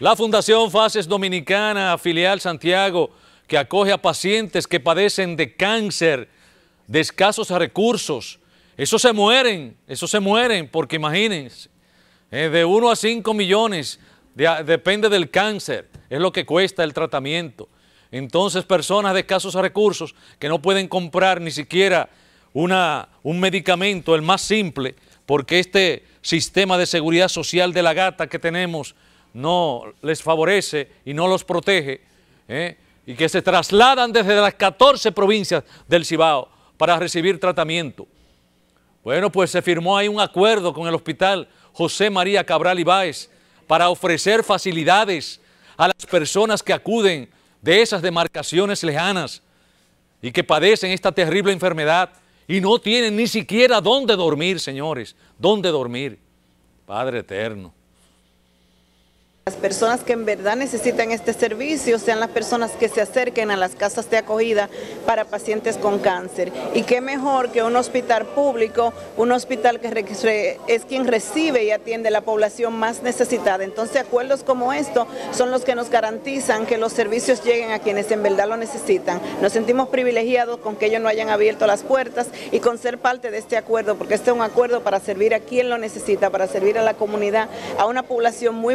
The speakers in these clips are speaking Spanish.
La Fundación Fases Dominicana, filial Santiago, que acoge a pacientes que padecen de cáncer, de escasos recursos. Esos se mueren, esos se mueren, porque imagínense, eh, de 1 a 5 millones, depende del cáncer, es lo que cuesta el tratamiento. Entonces, personas de escasos recursos que no pueden comprar ni siquiera una, un medicamento, el más simple, porque este sistema de seguridad social de la gata que tenemos no les favorece y no los protege, ¿eh? y que se trasladan desde las 14 provincias del Cibao para recibir tratamiento. Bueno, pues se firmó ahí un acuerdo con el hospital José María Cabral Ibáez para ofrecer facilidades a las personas que acuden de esas demarcaciones lejanas y que padecen esta terrible enfermedad y no tienen ni siquiera dónde dormir, señores, dónde dormir. Padre eterno. Las personas que en verdad necesitan este servicio sean las personas que se acerquen a las casas de acogida para pacientes con cáncer. Y qué mejor que un hospital público, un hospital que es quien recibe y atiende a la población más necesitada. Entonces acuerdos como estos son los que nos garantizan que los servicios lleguen a quienes en verdad lo necesitan. Nos sentimos privilegiados con que ellos no hayan abierto las puertas y con ser parte de este acuerdo, porque este es un acuerdo para servir a quien lo necesita, para servir a la comunidad, a una población muy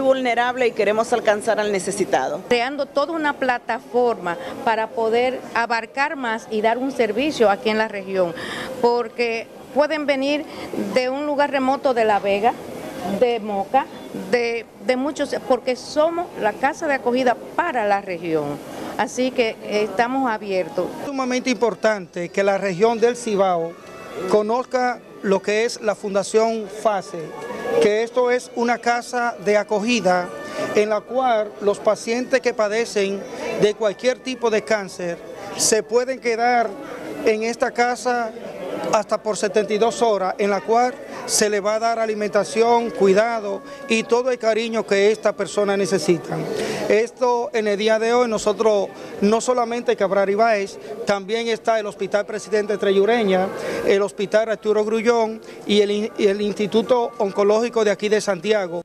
vulnerable y queremos alcanzar al necesitado. Creando toda una plataforma para poder abarcar más y dar un servicio aquí en la región, porque pueden venir de un lugar remoto de La Vega, de Moca, de, de muchos, porque somos la casa de acogida para la región. Así que estamos abiertos. Es sumamente importante que la región del Cibao conozca lo que es la Fundación FASE, que esto es una casa de acogida en la cual los pacientes que padecen de cualquier tipo de cáncer se pueden quedar en esta casa hasta por 72 horas, en la cual se le va a dar alimentación, cuidado y todo el cariño que esta persona necesita. Esto en el día de hoy nosotros no solamente Cabral Ibáez, también está el Hospital Presidente Treyureña, el Hospital Arturo Grullón y el, y el Instituto Oncológico de aquí de Santiago.